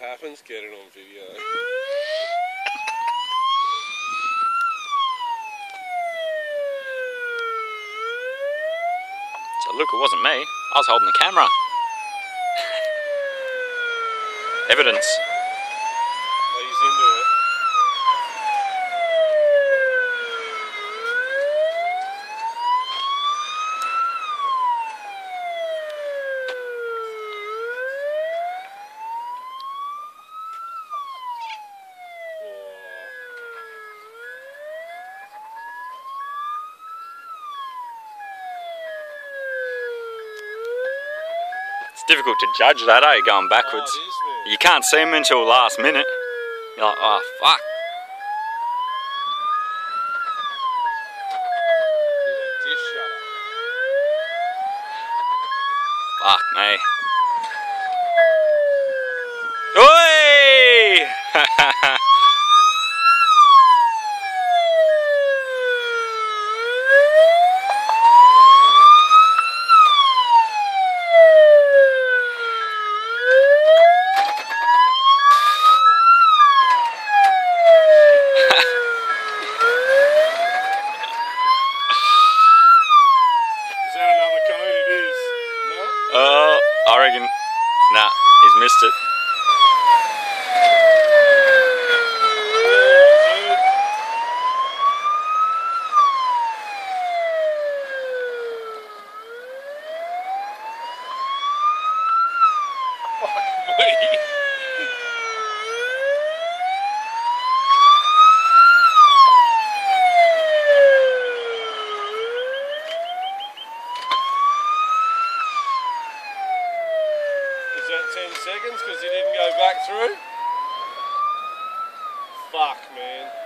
happens, get it on video. So look, it wasn't me. I was holding the camera. Evidence. It's difficult to judge that, eh? Going backwards. Oh, it is, man. You can't see them until last minute. You're like, oh fuck. Look at that dish shutter. Fuck me. Oi! Is that another cone? It is. No? Oh, I reckon. Nah, he's missed it. Dude. 10 seconds because he didn't go back through? Fuck, man.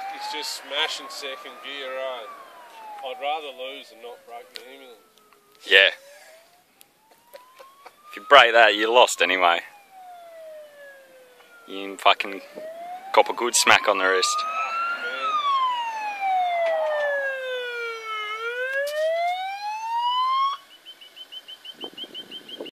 Fuck, just smashing second gear, right? I'd rather lose than not break the ambulance. Yeah. If you break that, you're lost anyway. You can fucking cop a good smack on the wrist.